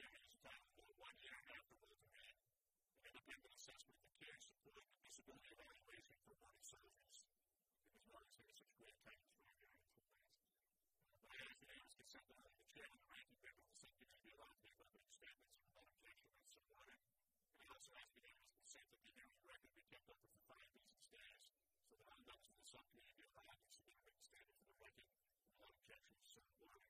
series entitled One Year After Walter Reed, an independent assessment of the care, support, and disability evaluation for wounded soldiers. Because we always have such great titles for our employees. But I ask unanimous consent that the chairman and ranking member of the subcommittee be allowed to make opening statements on the objection and support it. And also ask unanimous consent that the hearing record be kept open for five business days so that all members of the subcommittee be allowed to submit a written statement for the record without objection to certain wording.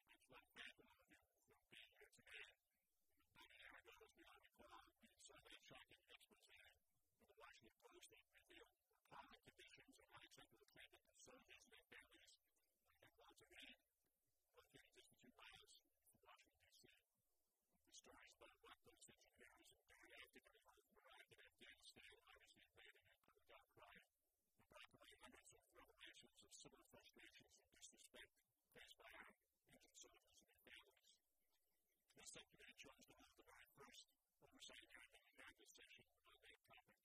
I just want to thank all of you for being here today. About a year ago, as we all recall, we saw that shocking expose in the Washington Post that revealed appalling conditions and unacceptable treatment of soldiers and their families at Walter Reed, located just a few miles from Washington, D.C. The stories about what those engineers and very active in Iraq and Afghanistan obviously an incredible outcry. And probably hundreds of revelations of similar frustrations and disrespect faced by our injured soldiers and their families. This subcommittee chose to the very first oversight hearing we had this session on that topic.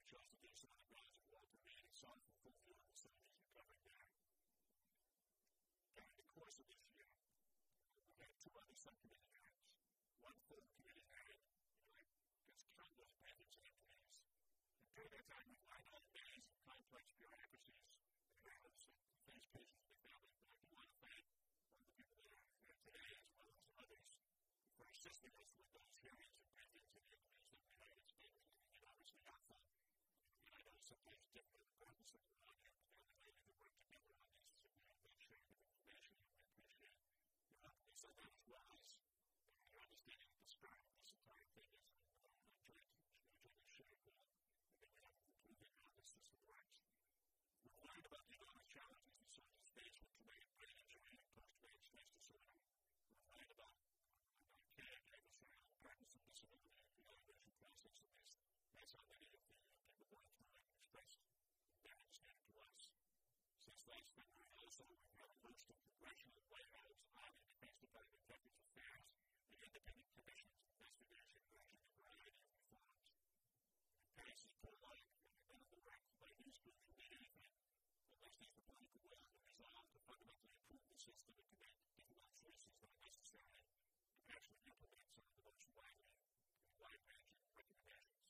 We chose to do so on the grounds of Walter and full view of the soldiers recovering there. During the course of this year, we had two other subcommittee hearings. One full committee hearing, like just. And during that time, we lined all days of complex bureaucracies and face families. But I do want to thank the people that are here today, as well as others, for assisting us with those hearings and briefings and interviews that we had. And obviously, I know sometimes different of the audio, but they're related to work together on this. So we have that sharing of information, and we appreciate your help. And so that as well as your understanding of the spirit of this entire thing is uh, trying to, trying to share that, and then we have to prove that how this system works. We're worried about the enormous challenges that soldiers face with traumatic brain injury and post-traumatic stress disorder. We're worried about caregivers for the purpose of disability evaluation process, at least that's how many of the people going through it expressed their understanding to us. Since last February, also, we've had a host of congressional, White House, Army, Defense Department, Veterans Affairs, and independent commissions investigation urging a variety of reforms. The pace is prolonged, and none of the work by these groups will mean anything unless there's the political will and resolve to fundamentally improve the system and to make difficult choices that are necessary to actually implement some of the most widely and wide-ranging recommendations.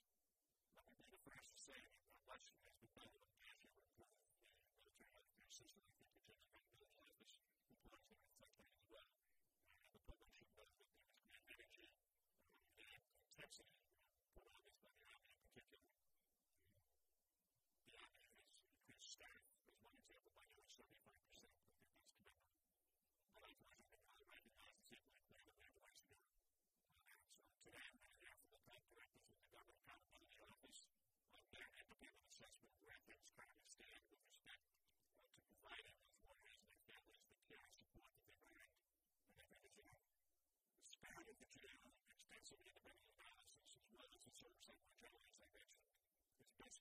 Let me be the first to say that much has been done in the issue of improving the military healthcare system. I think the General Accountability Office employs that reflect that as well. And the public should know that there is great energy and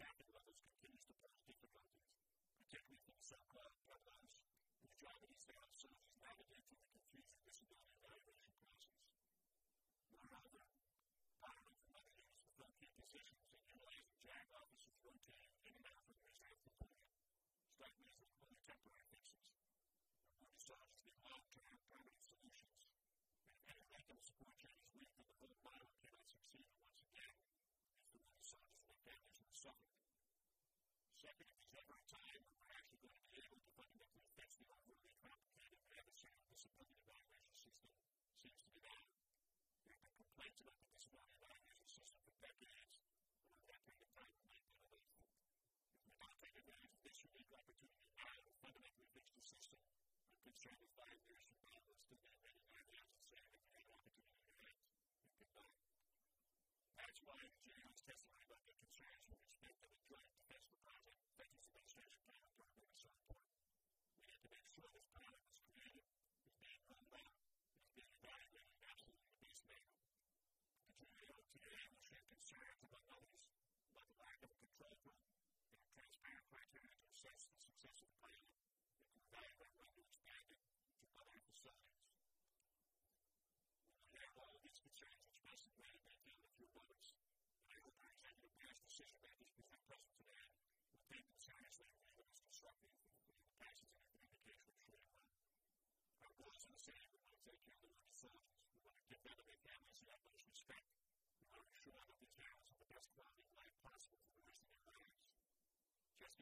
staffing levels continues to pose difficulties particularly for the in the job of these failed soldiers navigate through the confusing disability evaluation process. Moreover, borrowing from other units with low-key positions and utilizing JAG officers rotating in and out the reserve component me as only temporary fixes. Wounded soldiers need long-term, permanent solutions. And if any regular support chain is weak, then the whole model cannot succeed. And once again, it's the wounded soldiers and their families who suffer. Second, if there's ever a time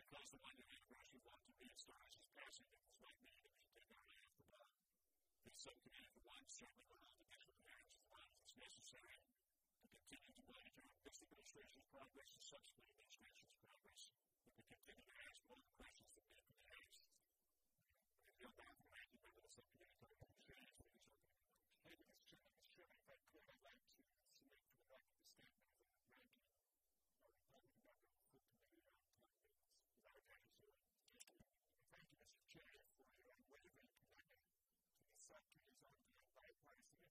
because the one who universe you want to be as is passing that was made man and he did not live the one. This subcommand for one certainly will not depend on the merits of one if it's necessary to continue to wage our best administration's progress and subsequent administration record is on the right price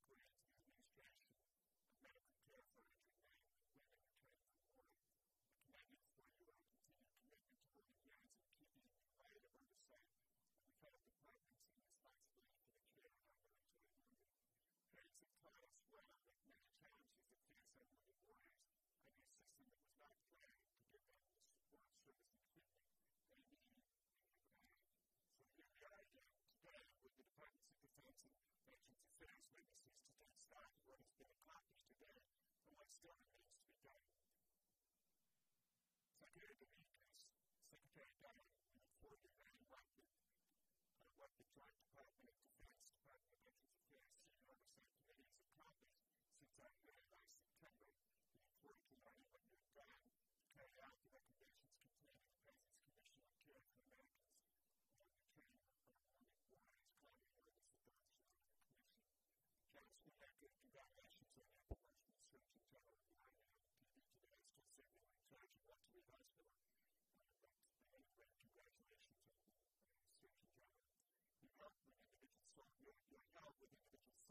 electronic department of defense, department of veterans affairs, senior oversight committee has accomplished since I met last September. We employ Kalani when you're gone to carry out the recommendations contained in the President's Commission on Care for Americans on the training of women, women's climbing, women's adoption, and inclusion. Council elected to that with individuals.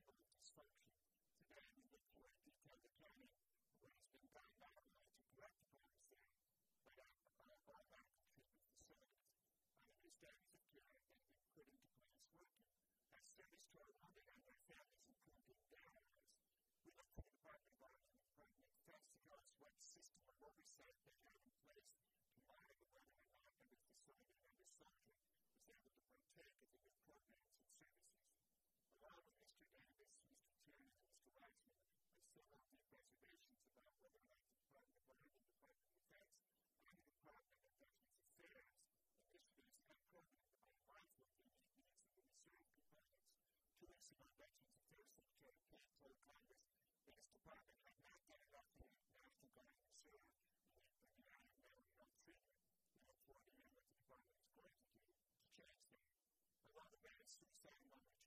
single dysfunction reservations about whether or not the Department of Labor and Department of Defense and the Department of Veterans Affairs initiatives have programmed the life of the needs of the reserve components. Two weeks ago, Veterans Affairs Secretary Pat told Congress that his department had not done enough to National Guard Reserve with the United Military Health Treatment. We look forward what the department is going to do to change that. Along the way, suicide number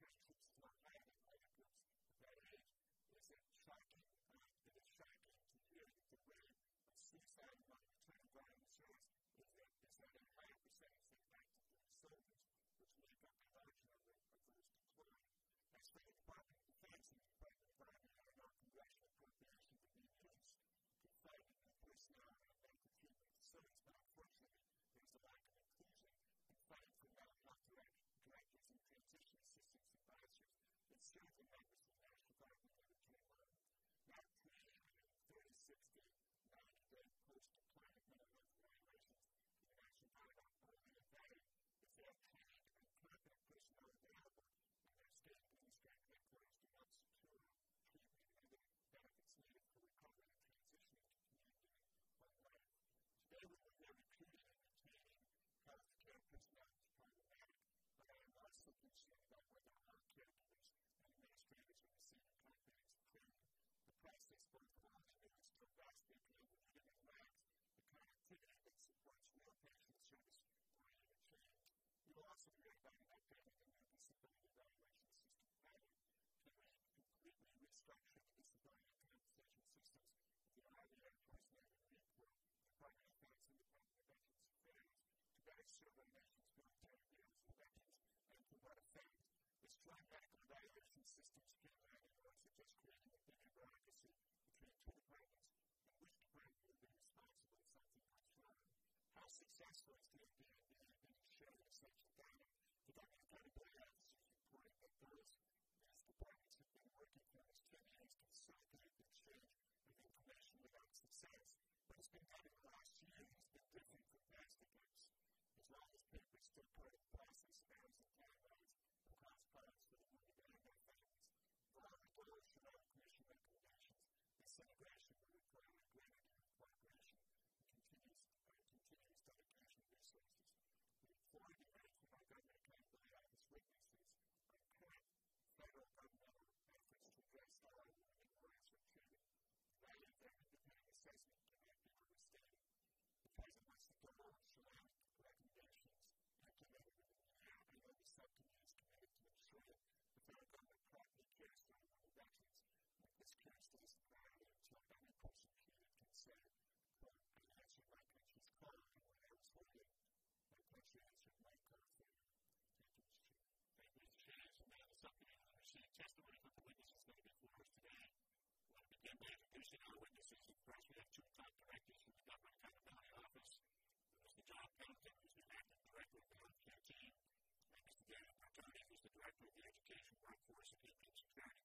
By value operating in our disability valuation system value to have completely restructured the disability compensation systems with the idea of translating the input the private affairs and the public relations affairs to better serve civil nations, military affairs, and veterans, and to that effect, the strong medical evaluation systems generated are suggest creating a bigger bureaucracy between two departments in which department would be responsible for something much larger. How successful is the FDA to put prices, fares, and categories across products for the everyday families. For our regular commission recommendations, this integration other witnesses, and of course, we have two top directors in the government accountability office. Mr. John Pendleton, who's been acting director of the MPIT, and Mr. Daniel Bertoni, who's the director of the Education, Workforce, and Income Security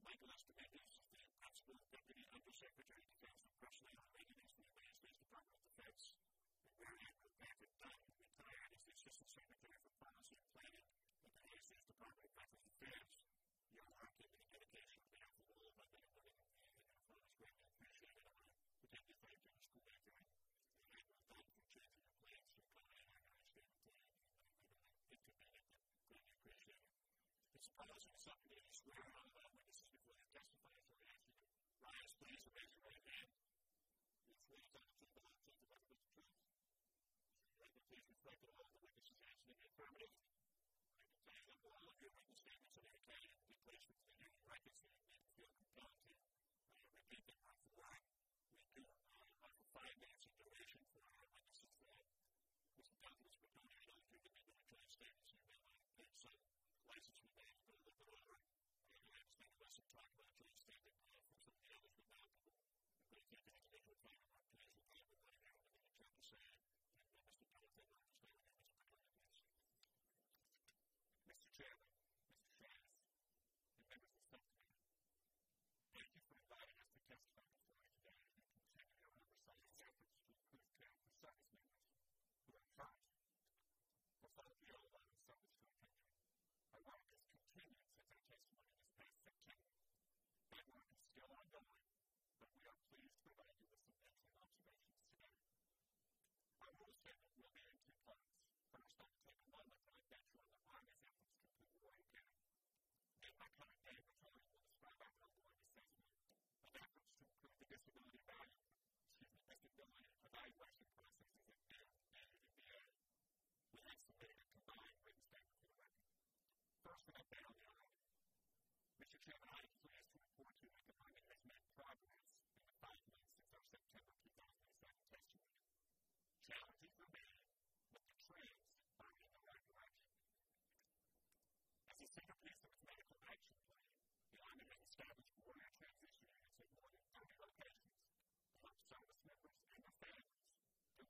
Michael Estimandis is the Principal Deputy Undersecretary to Council of Personnel and Readiness the United States Department of the Assistant Secretary for Policy and Planning at the United Department of Veterans Affairs. Your work in communication with the Alpha World, I've been living in the Alpha World, greatly. is pious and something that is swear on the witnesses before they testify so they actually affirmative. I can tell you that all of your written statements are entertained and be placed within your records and feel compelled to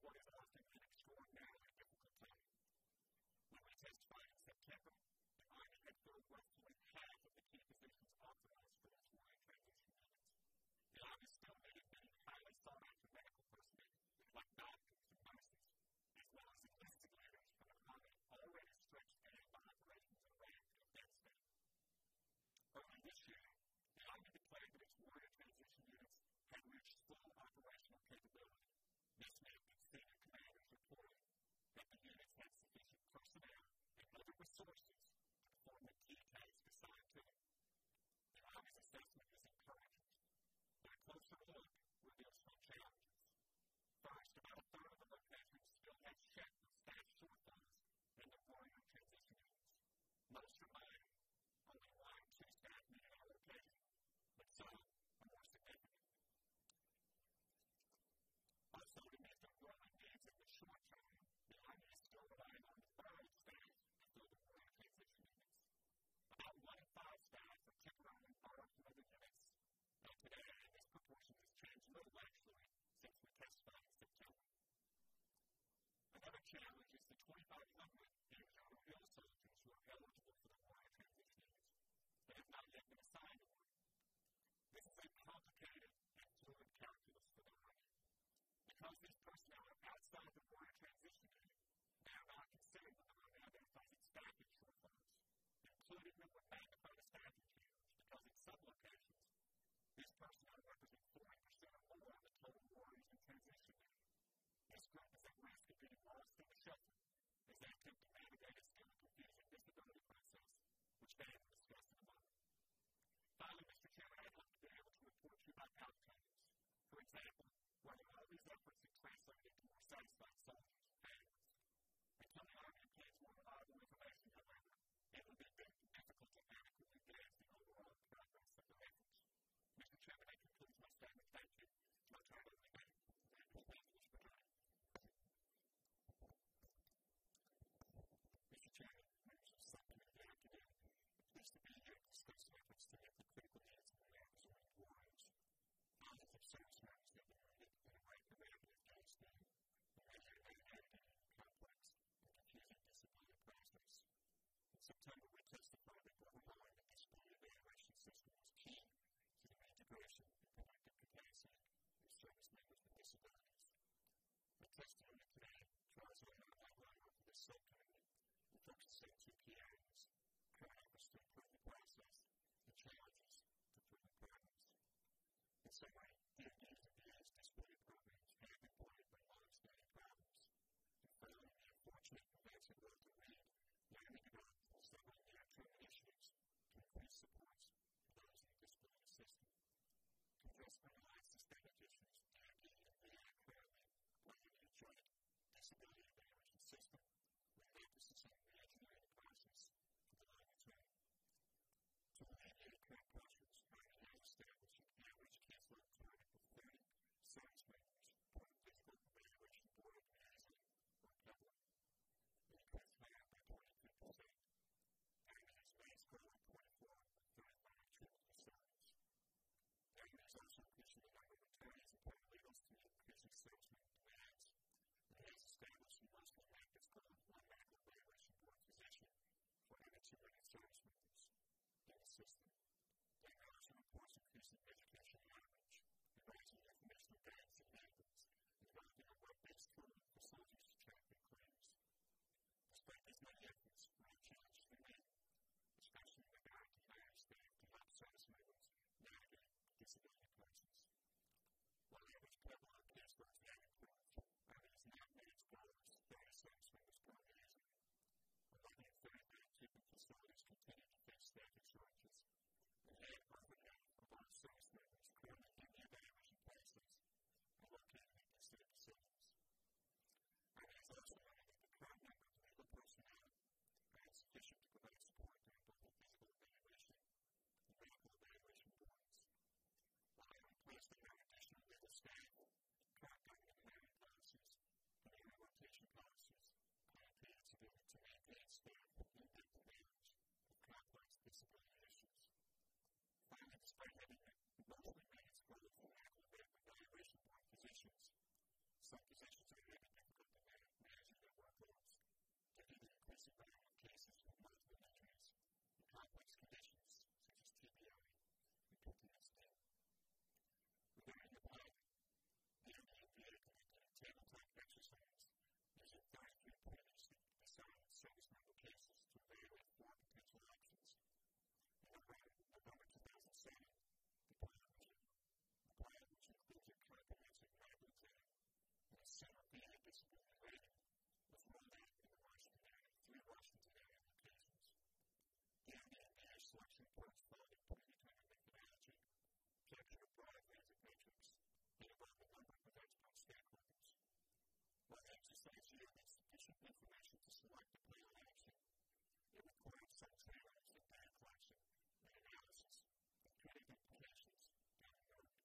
what is often an extraordinarily difficult time. When I testified in September, the Army had filled roughly bad by the staffing challenge because in some locations, this person only represents 40% or more of the total warriors in transition day. This group is at risk of being lost in the shuffle as they attempt to navigate a still confusing disability process, which they have discussed in a moment. Finally, Mr. Chairman, I'd like to be able to report to you about outcomes. For example, whether all these efforts have translated to more satisfied soldiers. set coding, the focus set two key areas, to improve the process, and challenges the problems. In some way, sisters. some positions are really difficult in their managing complex conditions, of information to select a plan of action. It requires some training and data collection and analysis that creative connections down the road.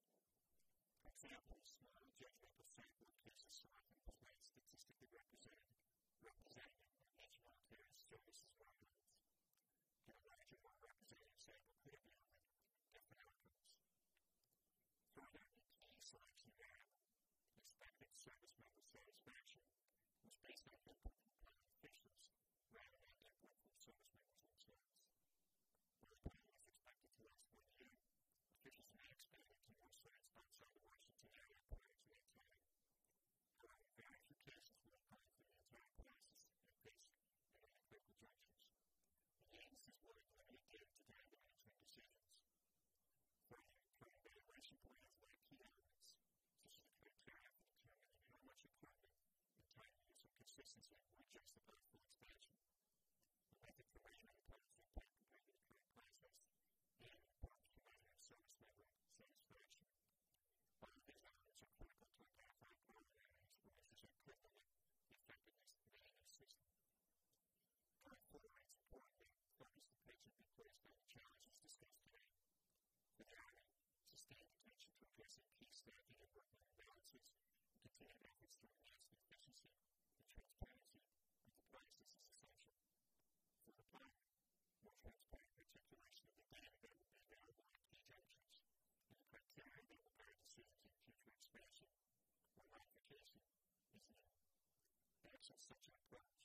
Examples are uh, judgmental sampling cases so I can statistically represented, representing national care services model such a breath.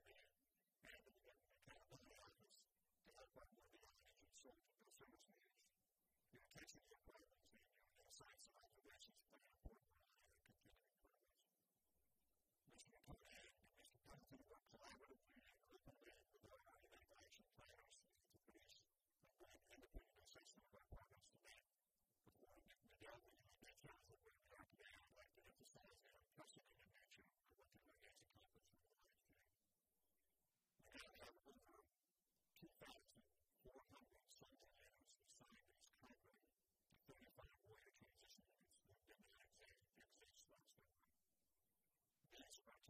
quando organizzato il solito prossimo stage. In case of requirements, we do no signs of operations for the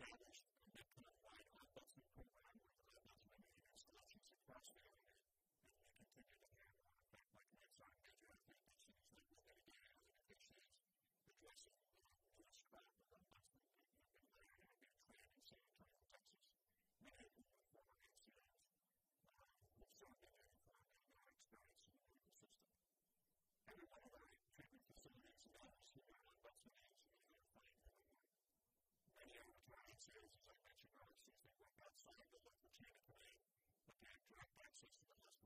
established six to the last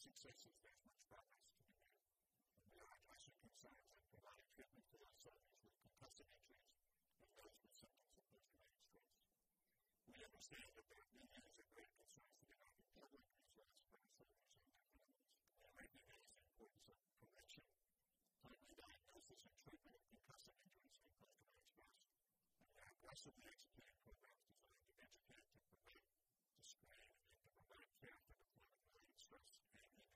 successes, there's much progress to be made. And are addressing concerns and providing treatment to our soldiers with concussive injuries and those with symptoms of post-traumatic stress. We understand that also the action plan programs designed to educate, to prevent, to screen, and to provide care for deployment related stress and injury.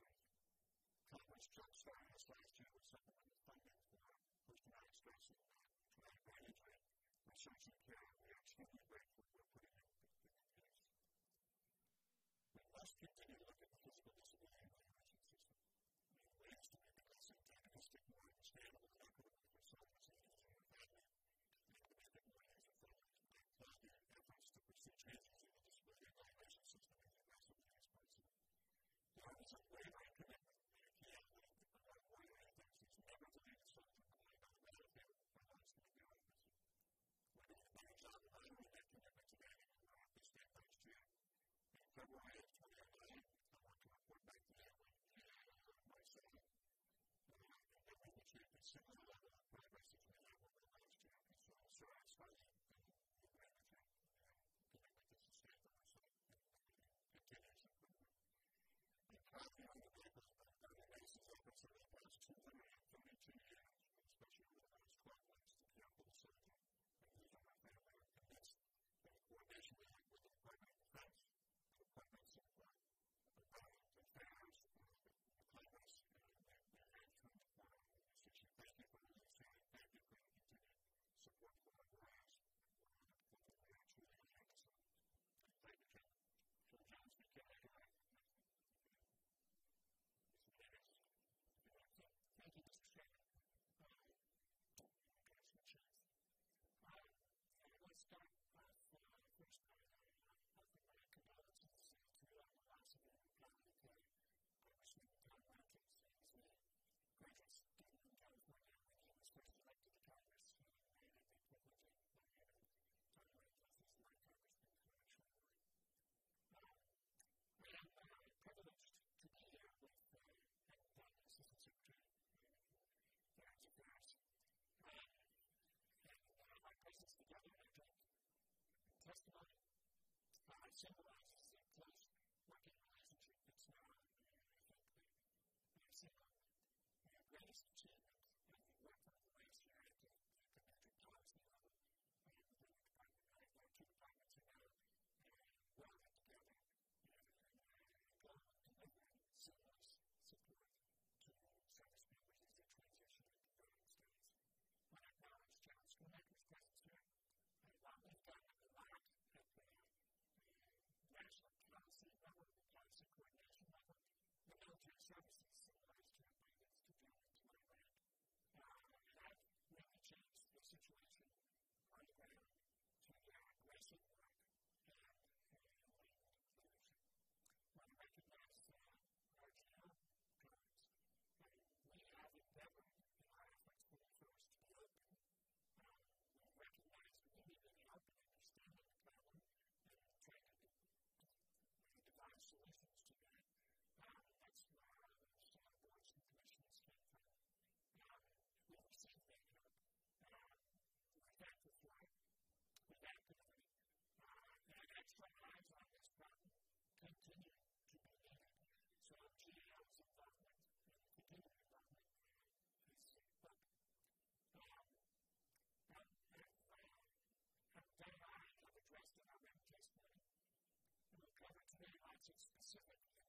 Congress jumpstarted us last year with supplemental funding for post traumatic stress and traumatic brain injury, research and care February of 2009, I went, to, went back to that one. And my son, everything was very consistent with the progress that we had over the last year. And so I was so excited and looking at everything and feeling like this is safe for myself and continues improvement. And how do you testimony. All right, so servant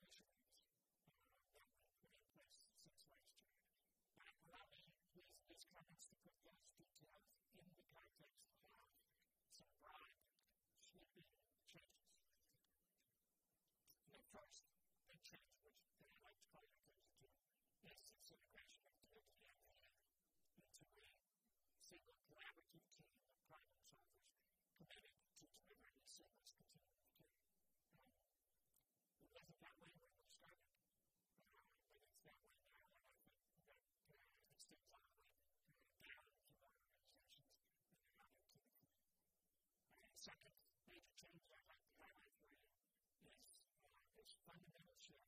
fundamental shift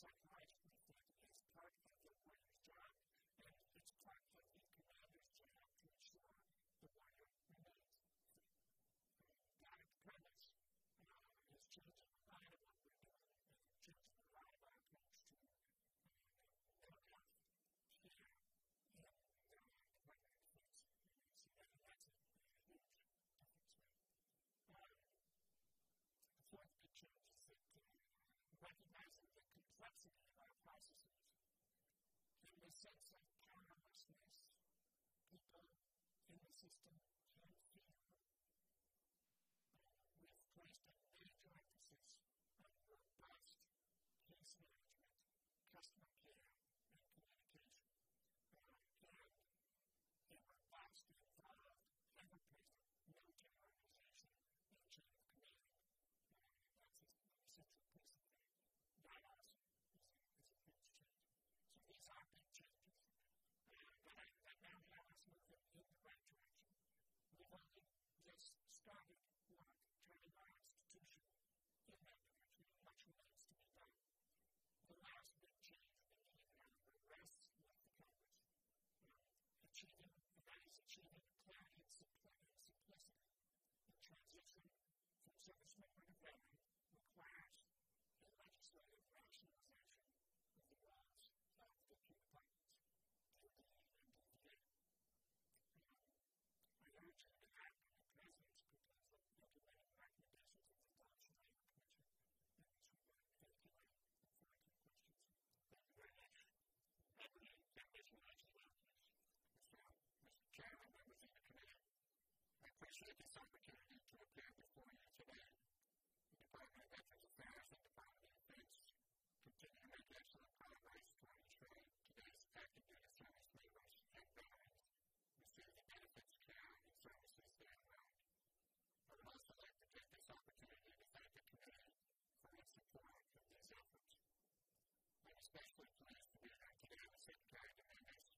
separate complexity of our processes. In the sense of powerlessness, people in the system can feel we've placed a major emphasis on robust case management, customer appreciate this opportunity to appear before you today. The Department of Veterans Affairs and Department of Defense continue to make excellent progress toward ensuring today's active duty service members and veterans receive the benefits, care, and services they enrolled. I would also like to take this opportunity to thank the committee for its support of these efforts. I'm especially pleased to be here today with Secretary Dominguez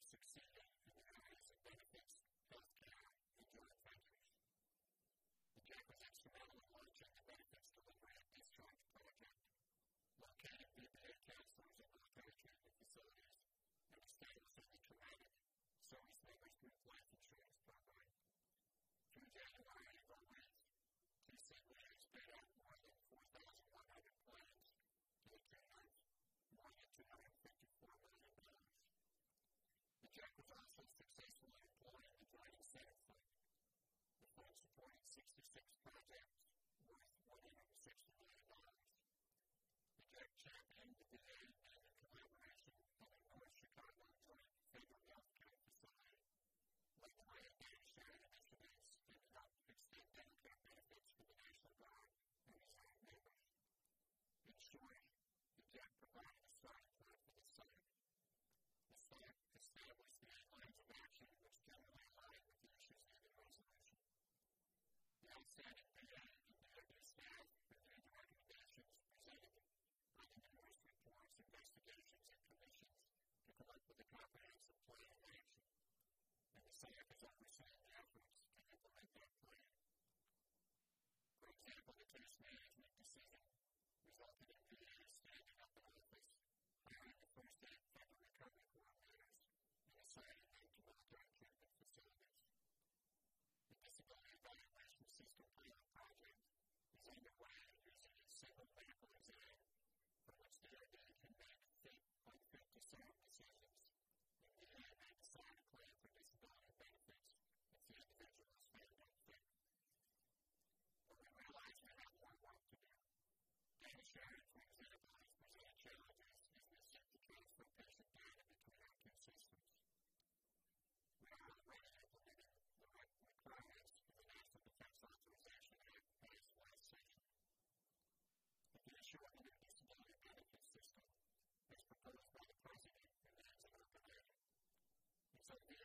of succeeding the areas of benefits, healthcare, and human factors. The job discharge project, located near the air councils and military treatment facilities, and established the traumatic service members group life insurance six projects. example, the case management decision resulted in the standing up the so we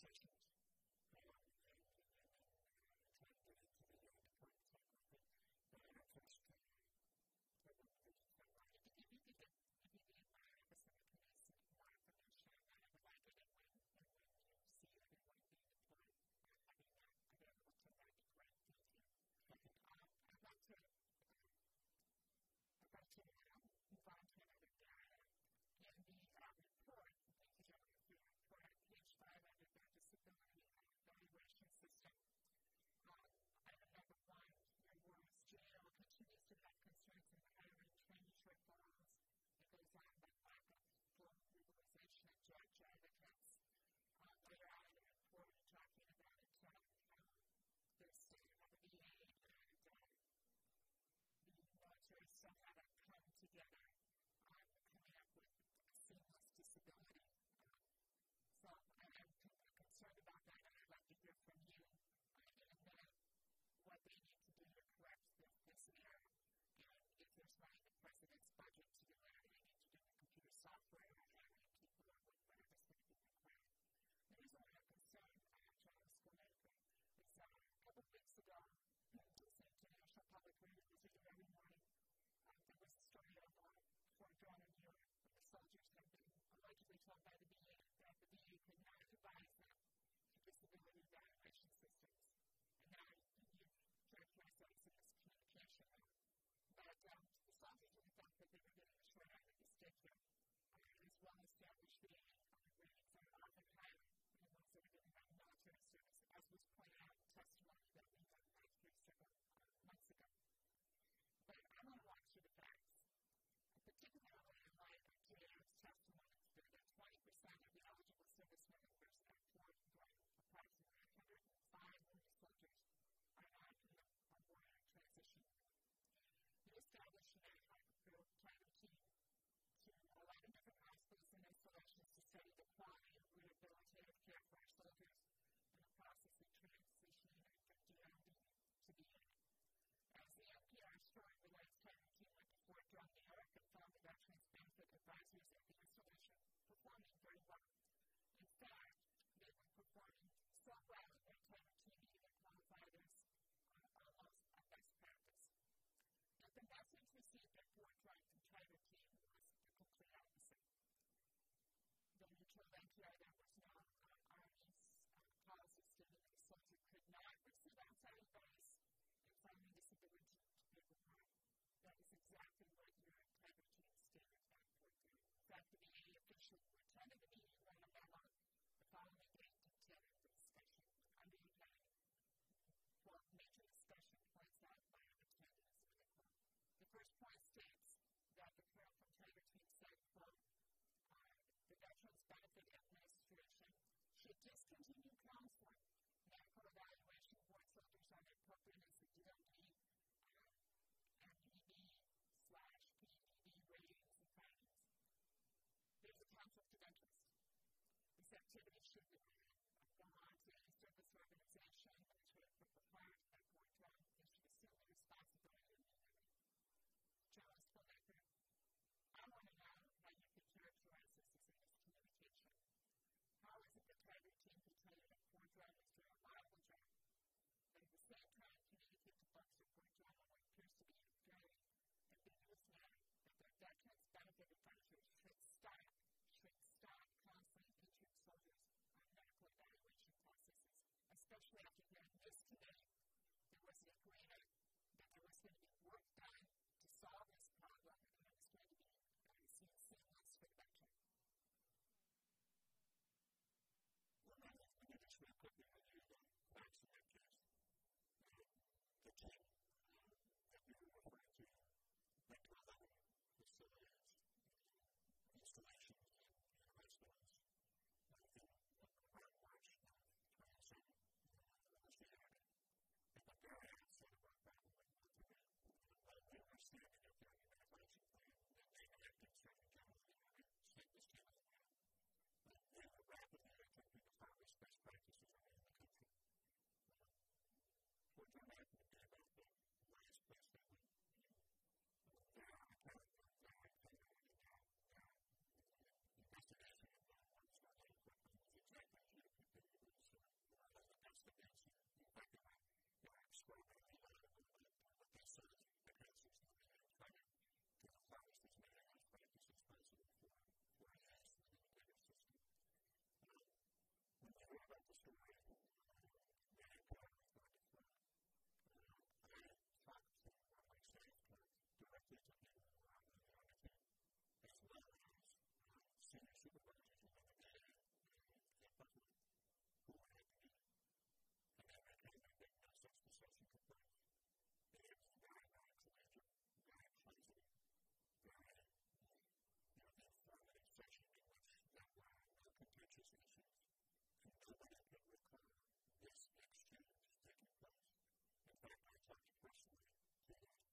six months. Was reading every morning. Um, there was a story of uh, Fort Drum in York where the soldiers had been allegedly told by the VA that the VA could not advise them to disability evaluation systems. And now you've characterized that as a miscommunication. But um, the soldiers really thought that they were getting a short end of the stick here. Um, as well established VA ratings are often higher than the ones that are given by military service, as was pointed out in testimony that we had right here several uh, months ago. But I want to walk through the facts, particularly in light of JR's testimony that 20% of the eligible service members at Fort Drum, approximately 105 wounded soldiers, are not in the border transition. He established an ad hoc planning team to 11 different hospitals and installations to study the quality of rehabilitative care for our soldiers in the process of transitioning from DOD to VA. As the NPR story relates, Tiger Team went to Fort Drum, New York, and found the Veterans Benefit Advisors at the installation performing very well. In fact, they were performing so well that Tiger Team even qualified as uh, almost a best practice. But the message received at Fort Drum from Tiger Team was the complete opposite. Then he told NPR there was no uh, Army's uh, policy stating that the soldier could not receive outside advice and finding disability to be required. That is exactly what your Tiger Team stated at Fort Drum. In fact, the VA official who attended the meeting ran a memo the following day detailed the discussion under the heading, quote, major discussion points out by attendees, quote. The first point states that the Tiger Team said, quote, uh, the Veterans Benefit Administration should discontinue counseling, medical evaluation board soldiers the appropriateness of DOD, uh, MEB slash PEB ratings and findings. There's a conflict of interest. This activity should be go on to any service organization standing fact, I talked personally to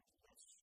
That's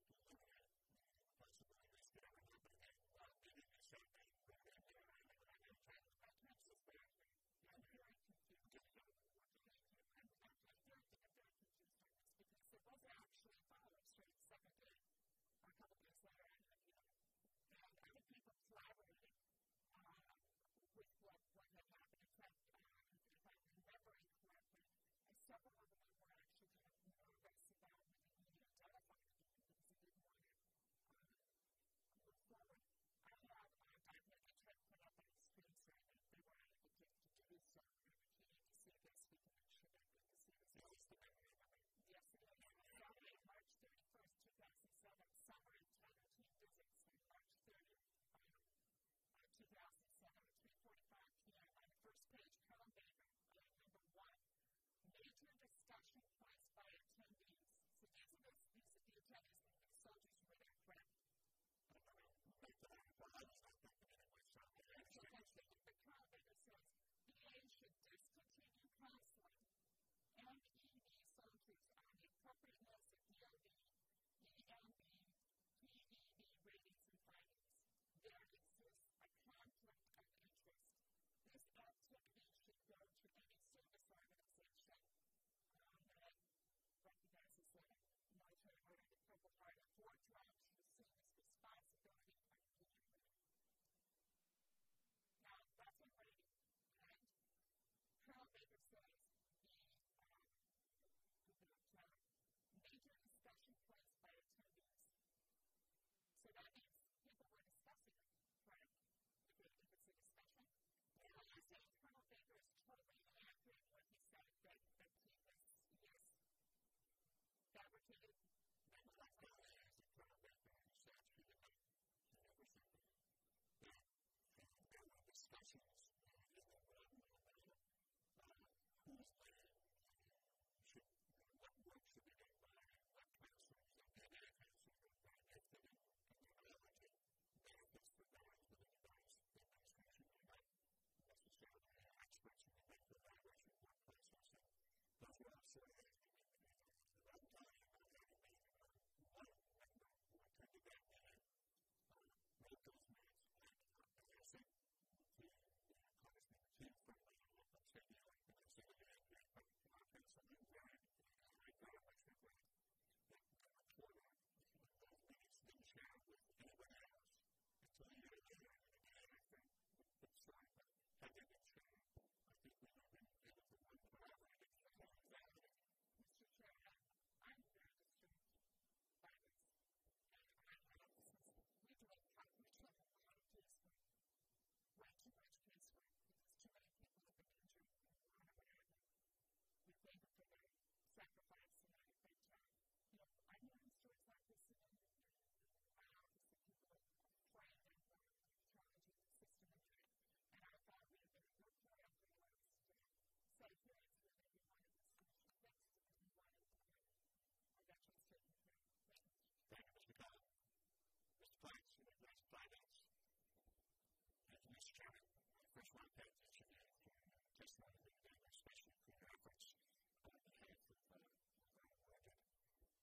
much more pay attention just not in the day, especially for your efforts on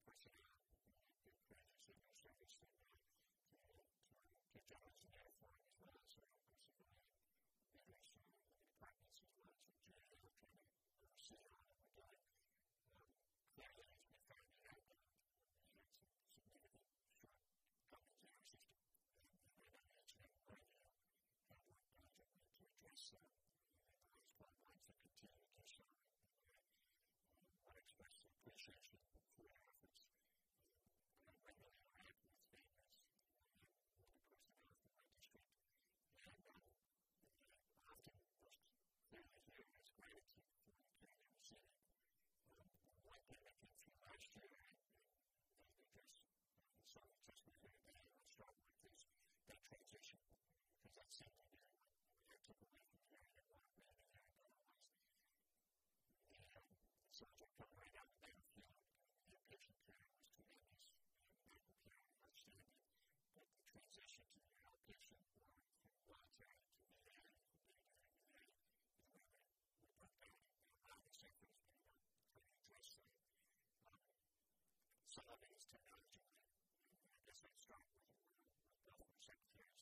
of the well-rounded personnel, the creative signal service, and the jobs in uniform as well, so basically, uh, there's some departments as well, so generally, uh, we're trying to oversee our serving as technology. I guess that's strong with the government secretary.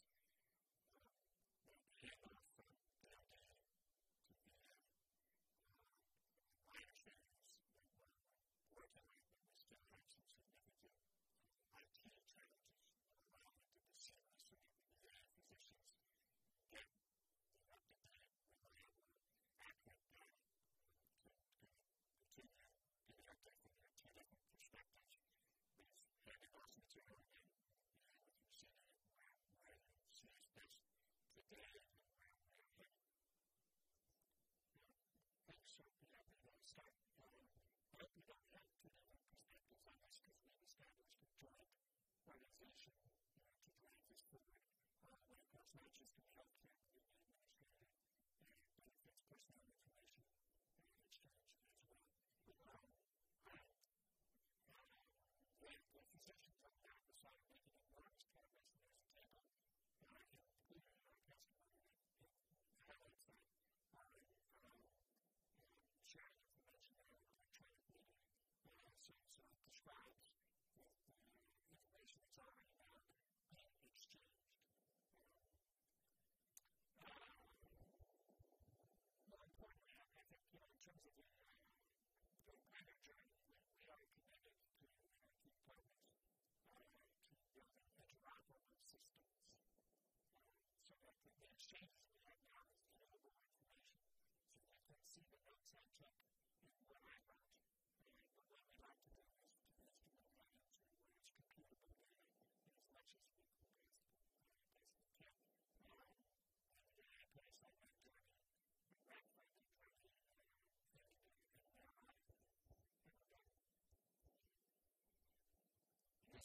transcribed with the uh, information that's already out and exchanged. Um, more importantly, I think, you know, in terms of the, uh, the wider journey, we, we are committed to uh, keep focused uh, to building interoperable systems um, uh, so that the exchanges we have now is available information so that they see the notes I took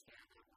understand that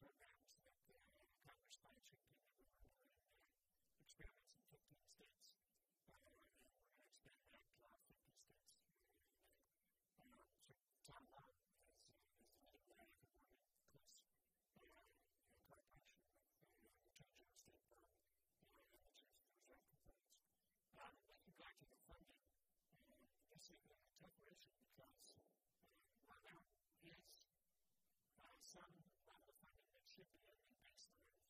programs that the Congress sponsored that we were experiments in 15 states. By the way, we were expanding out to 50 states. Uh, so Tom Law is another way of running close cooperation with uh, the Judge of State Board and the Judge of the Reserve Complaints. With regard to the funding, this is a tough issue because while there is some that, and that's the real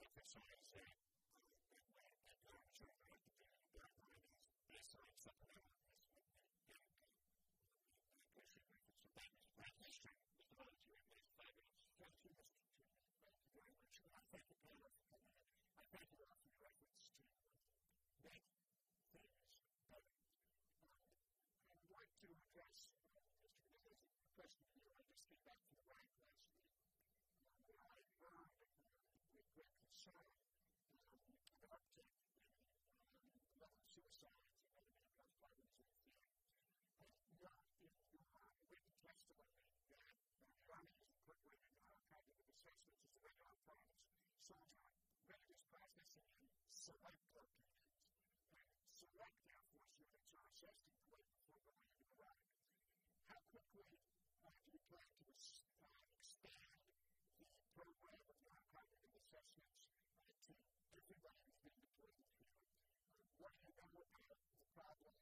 exercise surgeon, religious practitioner, select their patients. Right? Select that force units are assessed and quit before going into the right. How quickly might you plan to uh, expand the program of non-cognitive assessments uh, to everybody who's been deployed in the field? Uh, what do you know about the problem?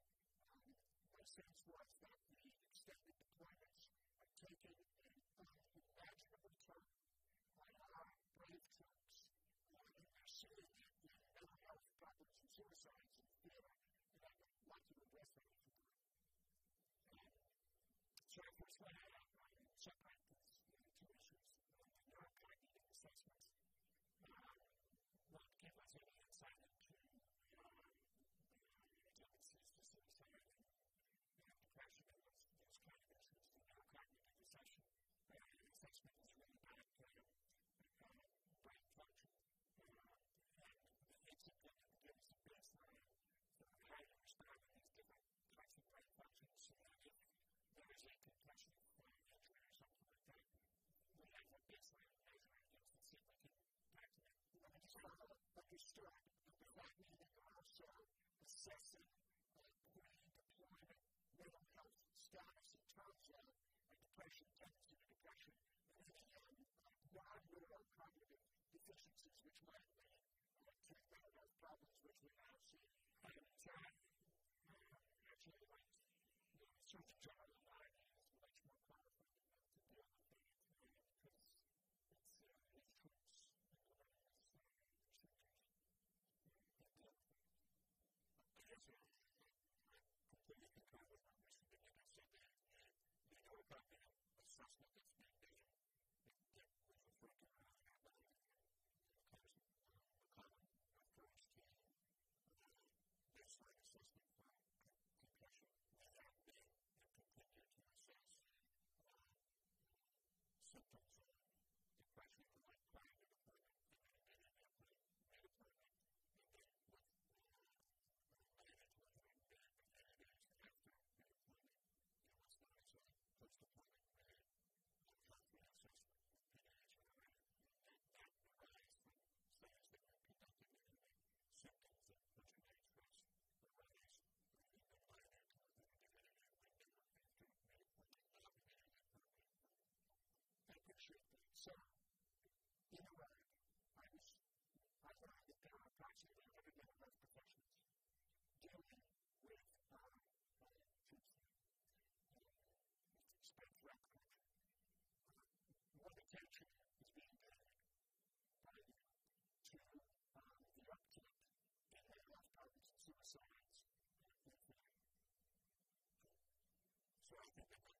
Um, my sense was that the which might lead to those problems. there are approximately 100 mental professionals dealing with um, teaching. It's expense record. More attention is being given by to um, the upkeep in mental health problems and suicides So I think that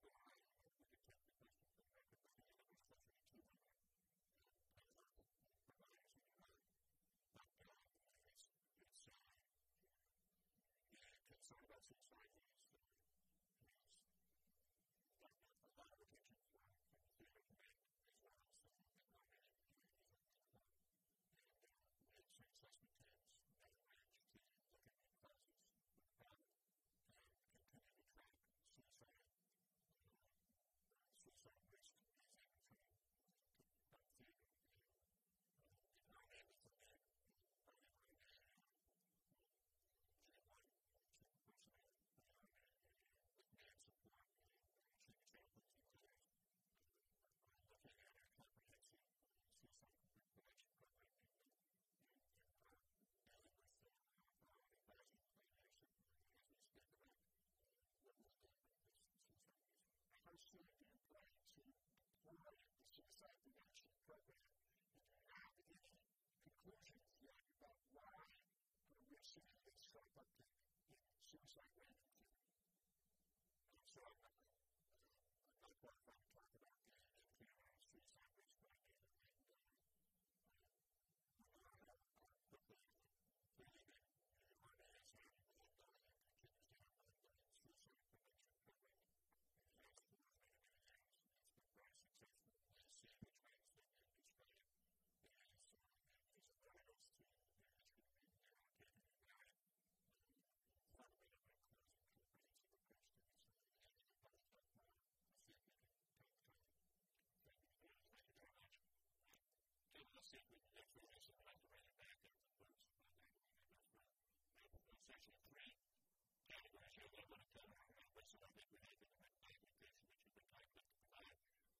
personal liquidated and liabilities which have been likely to provide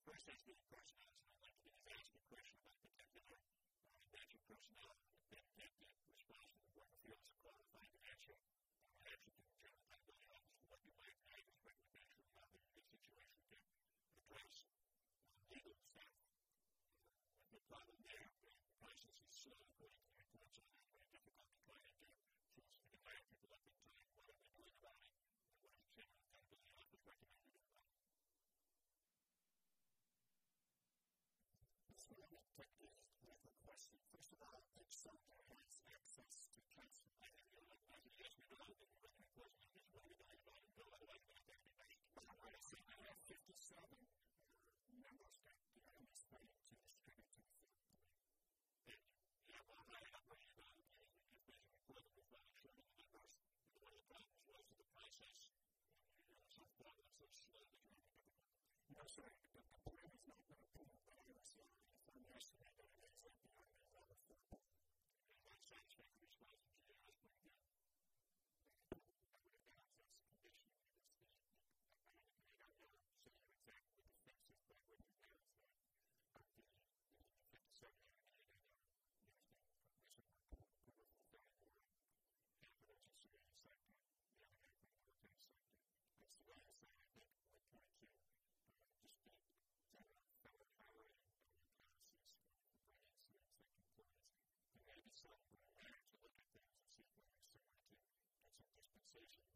first as being personnel and likely as a question about particular managing personnel something. conversation.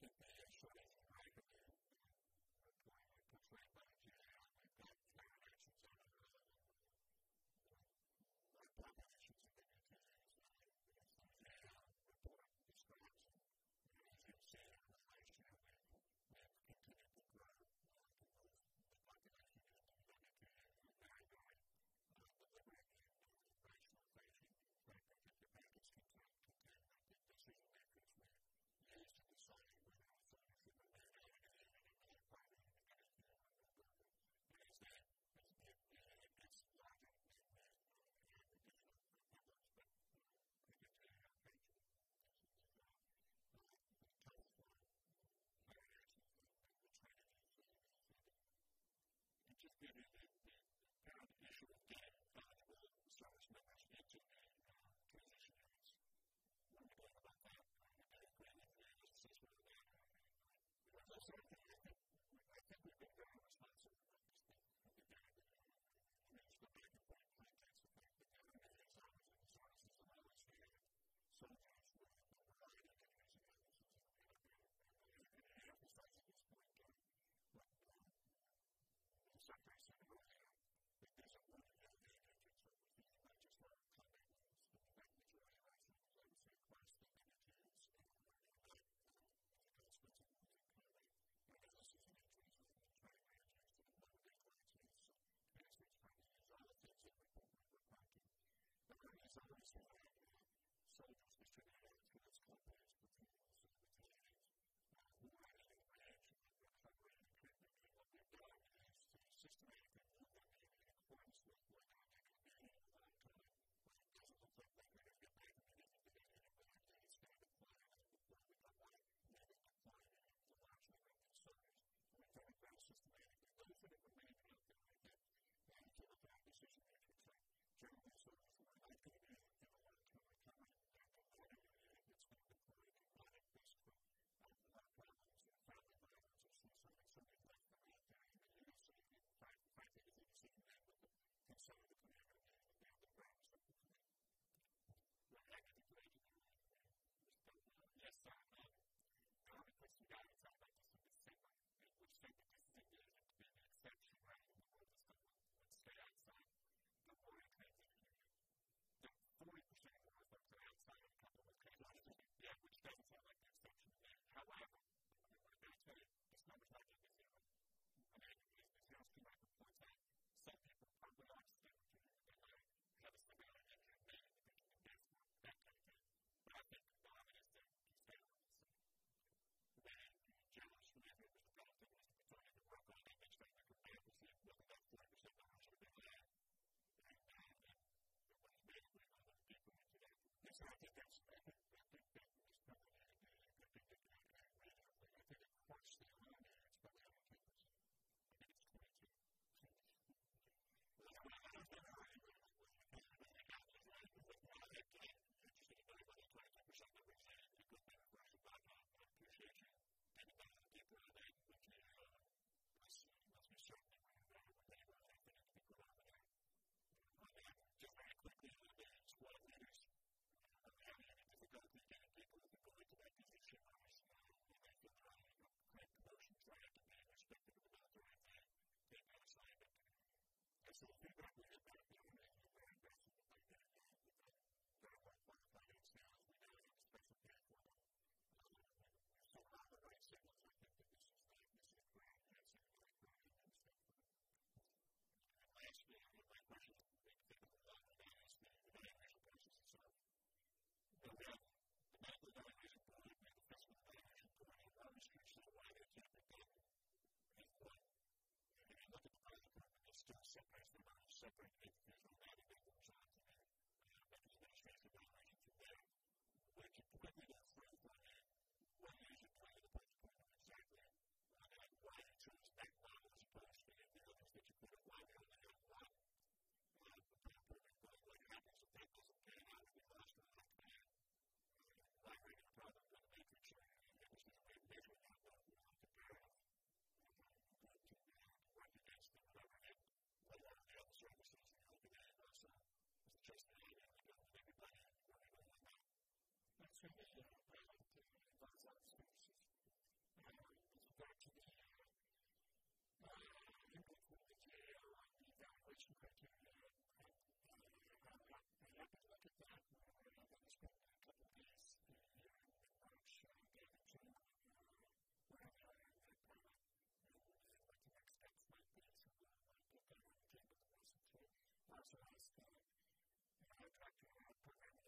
that they actually confident with management that they get long-term decision making. So, generally, I think that's so we'll do that. We'll get back to you separate entities сегодня проект «Вокзальская сеть». Издатели любят материалы, и там очень хотим That's what I was doing. I talked to a program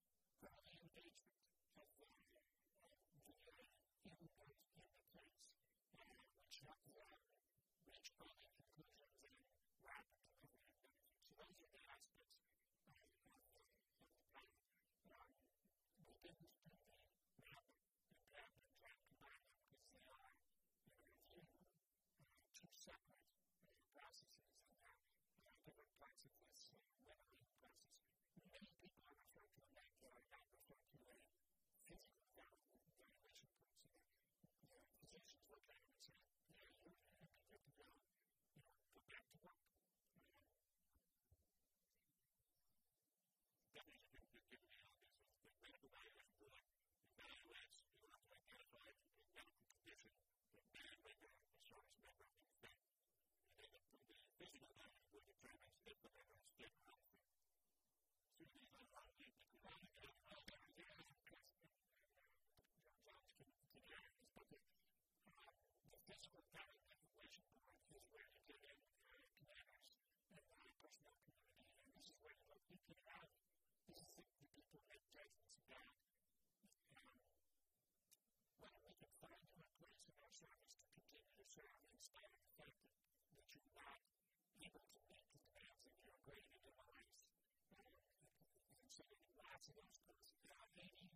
solicitors navigating,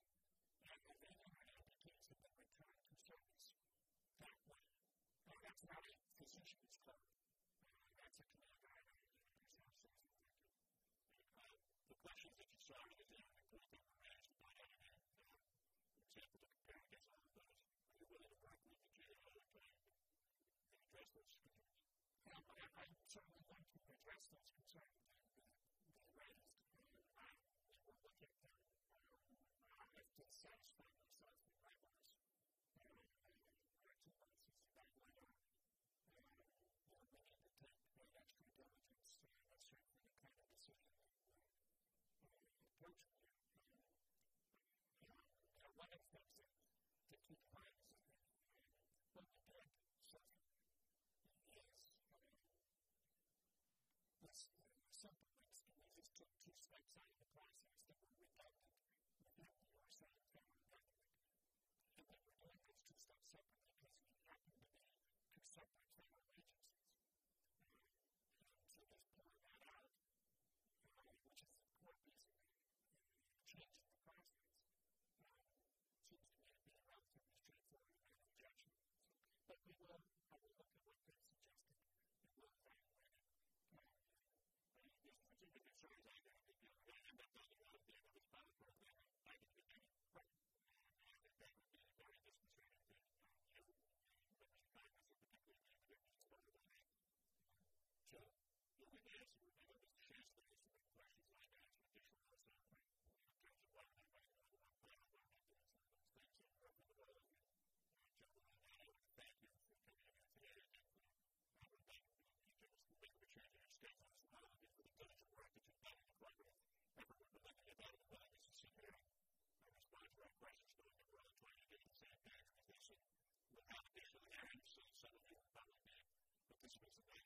aggravating an application that returned to service. That way. That's not a physician's that's a command item in the self The questions that you saw in the exam and curriculum were raised by editing. Example to compare against all of those. To work with the jail and address those concerns? Now, I certainly want to address those concerns. Thank you. sometimes they in the process, Christmas